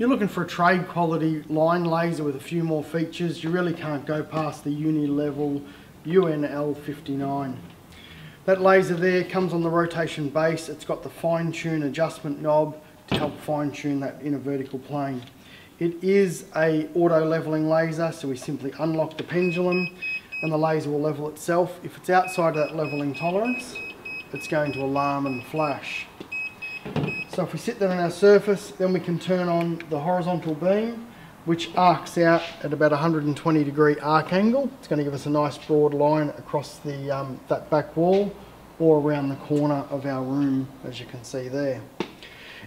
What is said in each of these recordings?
you're looking for a trade quality line laser with a few more features, you really can't go past the Uni-level UNL59. That laser there comes on the rotation base. It's got the fine tune adjustment knob to help fine tune that inner vertical plane. It is a auto leveling laser, so we simply unlock the pendulum and the laser will level itself. If it's outside of that leveling tolerance, it's going to alarm and flash. So if we sit there on our surface, then we can turn on the horizontal beam, which arcs out at about 120 degree arc angle. It's going to give us a nice broad line across the, um, that back wall or around the corner of our room, as you can see there.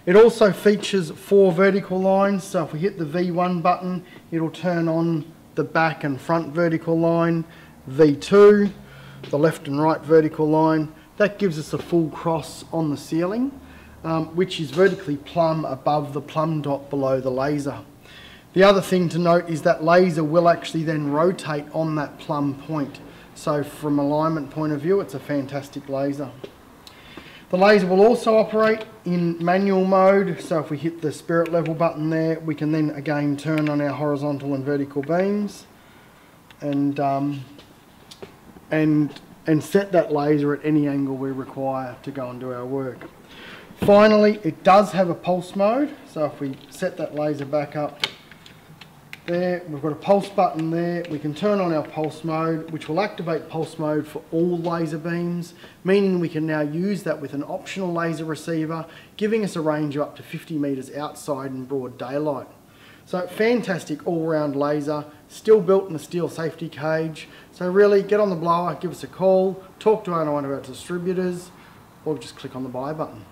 It also features four vertical lines, so if we hit the V1 button, it'll turn on the back and front vertical line, V2, the left and right vertical line. That gives us a full cross on the ceiling, um, which is vertically plumb above the plumb dot below the laser. The other thing to note is that laser will actually then rotate on that plumb point. So from alignment point of view, it's a fantastic laser. The laser will also operate in manual mode, so if we hit the spirit level button there, we can then again turn on our horizontal and vertical beams and, um, and, and set that laser at any angle we require to go and do our work. Finally, it does have a pulse mode, so if we set that laser back up there, we've got a pulse button there. We can turn on our pulse mode, which will activate pulse mode for all laser beams, meaning we can now use that with an optional laser receiver, giving us a range of up to 50 metres outside in broad daylight. So fantastic all-round laser, still built in a steel safety cage. So really, get on the blower, give us a call, talk to one of our distributors, or just click on the buy button.